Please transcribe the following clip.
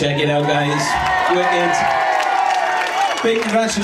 Check it out, guys. Wicked. Big congratulations.